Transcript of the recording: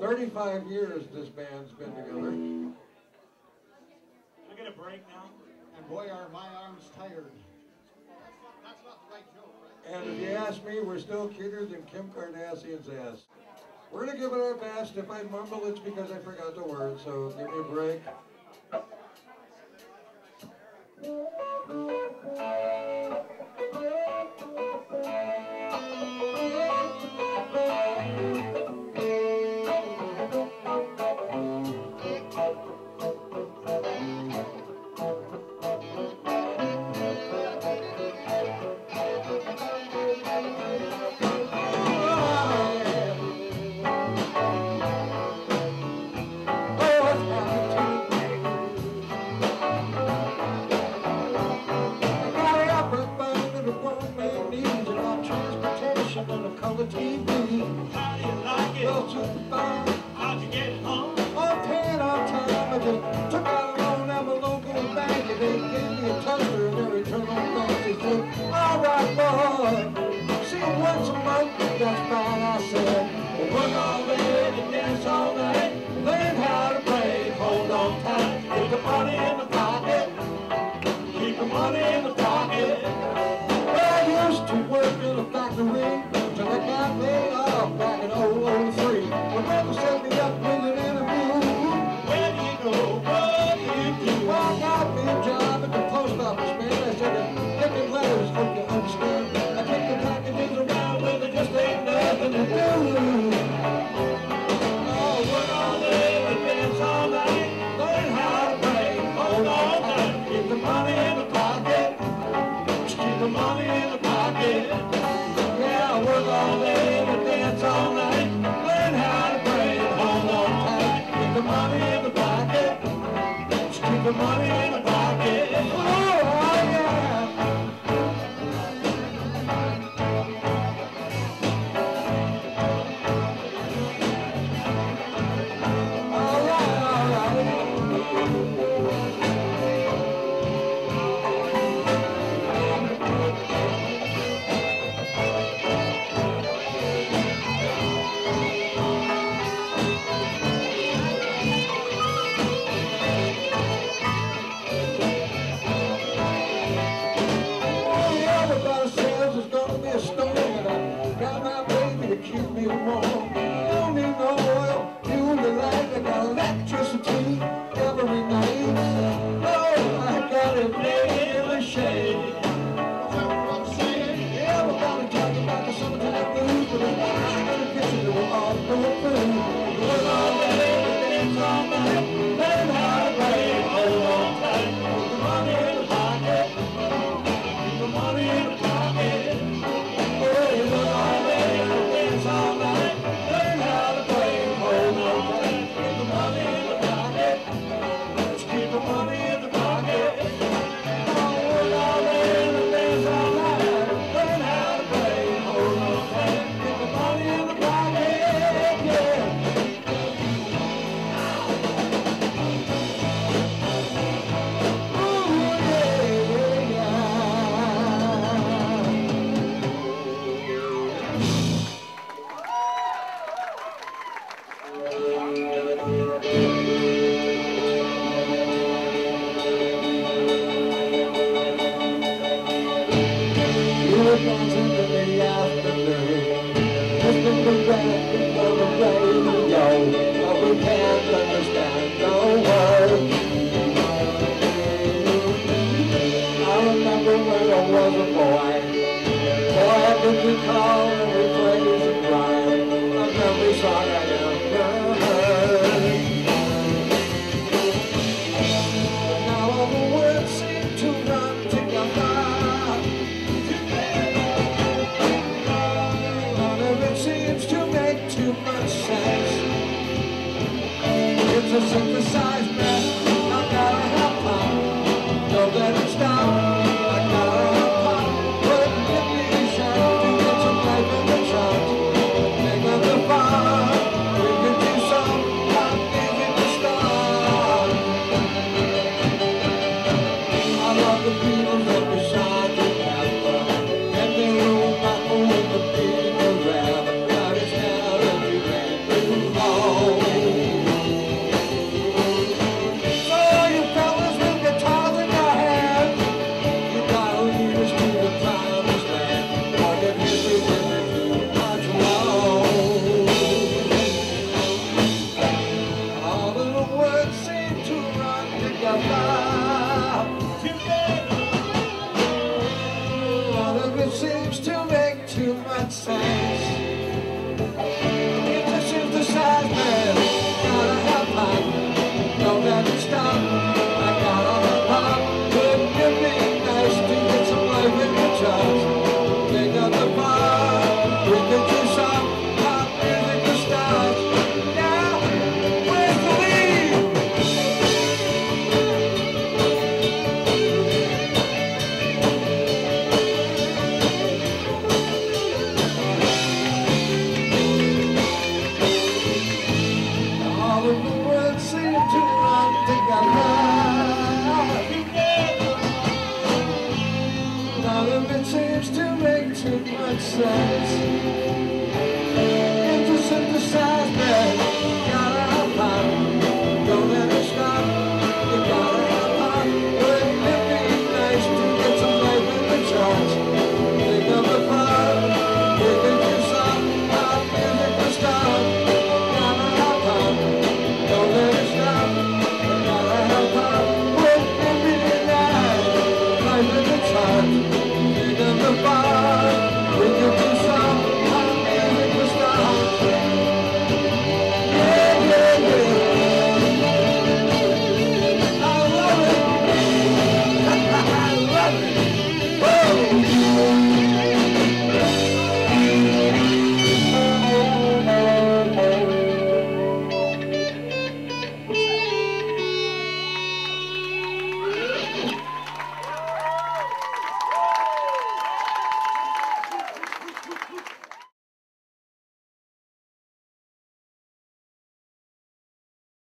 35 years this band's been together. Can I get a break now? And boy, are my arms tired. That's not the right joke, right? And if you ask me, we're still cuter than Kim Kardashian's ass. We're going to give it our best. If I mumble, it's because I forgot the word, so give me a break. a synthesized much fun. Parliament seems to make too much sense.